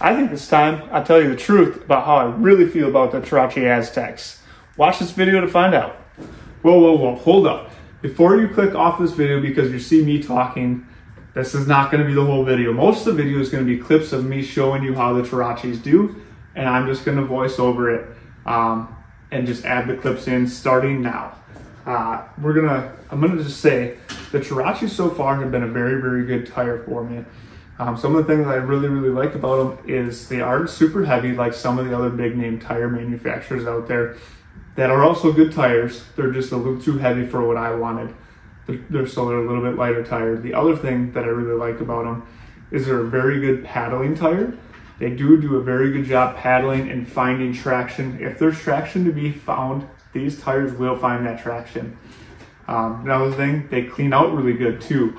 I think it's time I tell you the truth about how I really feel about the Terache Aztex. Watch this video to find out. Whoa, whoa, whoa, hold up. Before you click off this video because you see me talking, this is not going to be the whole video. Most of the video is going to be clips of me showing you how the Teraches do, and I'm just going to voice over it um, and just add the clips in starting now. Uh, we're gonna, I'm gonna just say, the Teraches so far have been a very, very good tire for me. Um, some of the things I really, really like about them is they aren't super heavy like some of the other big name tire manufacturers out there that are also good tires. They're just a little too heavy for what I wanted. They're, they're so they're a little bit lighter tire. The other thing that I really like about them is they're a very good paddling tire. They do do a very good job paddling and finding traction. If there's traction to be found, these tires will find that traction. Um, another thing, they clean out really good too.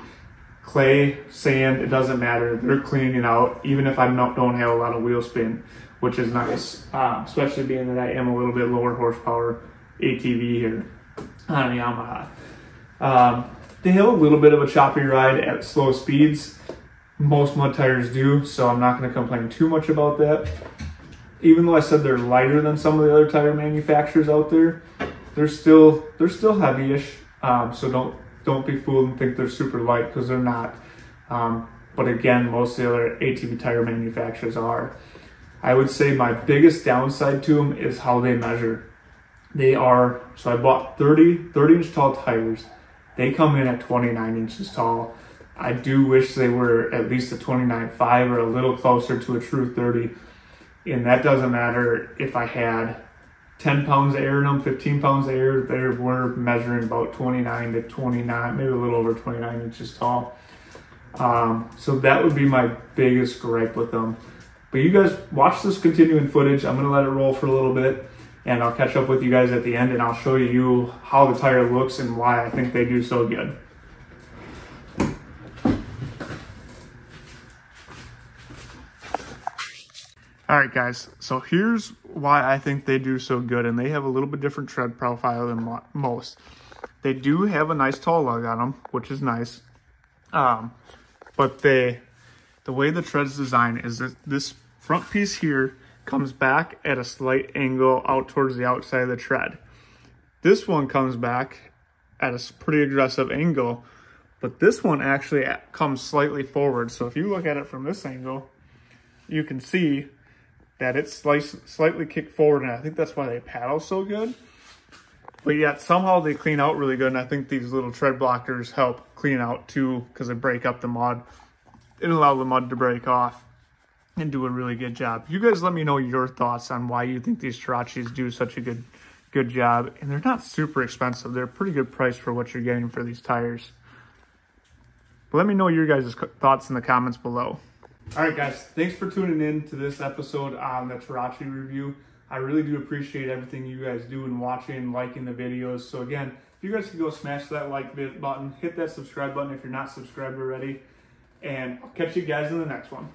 Clay, sand, it doesn't matter. They're cleaning out, even if I don't have a lot of wheel spin, which is nice, um, especially being that I am a little bit lower horsepower ATV here on a Yamaha. Um, they have a little bit of a choppy ride at slow speeds. Most mud tires do, so I'm not going to complain too much about that. Even though I said they're lighter than some of the other tire manufacturers out there, they're still they're still heavy-ish. Um, so don't don't be fooled and think they're super light because they're not. Um, but again, most of the other ATV tire manufacturers are. I would say my biggest downside to them is how they measure. They are, so I bought 30, 30 inch tall tires. They come in at 29 inches tall. I do wish they were at least a 29.5 or a little closer to a true 30. And that doesn't matter if I had 10 pounds of air in them, 15 pounds of air. They were measuring about 29 to 29, maybe a little over 29 inches tall. Um, so that would be my biggest gripe with them. But you guys watch this continuing footage. I'm to let it roll for a little bit and I'll catch up with you guys at the end and I'll show you how the tire looks and why I think they do so good. All right, guys, so here's why I think they do so good, and they have a little bit different tread profile than most. They do have a nice tall lug on them, which is nice, um, but they, the way the tread's designed is that this front piece here comes back at a slight angle out towards the outside of the tread. This one comes back at a pretty aggressive angle, but this one actually comes slightly forward. So if you look at it from this angle, you can see that it's slightly kicked forward, and I think that's why they paddle so good. But yet somehow they clean out really good, and I think these little tread blockers help clean out too because they break up the mud. It allow the mud to break off and do a really good job. You guys let me know your thoughts on why you think these Teraches do such a good good job. And they're not super expensive. They're a pretty good price for what you're getting for these tires. But let me know your guys' thoughts in the comments below. All right, guys, thanks for tuning in to this episode on the Terache review. I really do appreciate everything you guys do and watching, liking the videos. So again, if you guys could go smash that like button, hit that subscribe button if you're not subscribed already, and I'll catch you guys in the next one.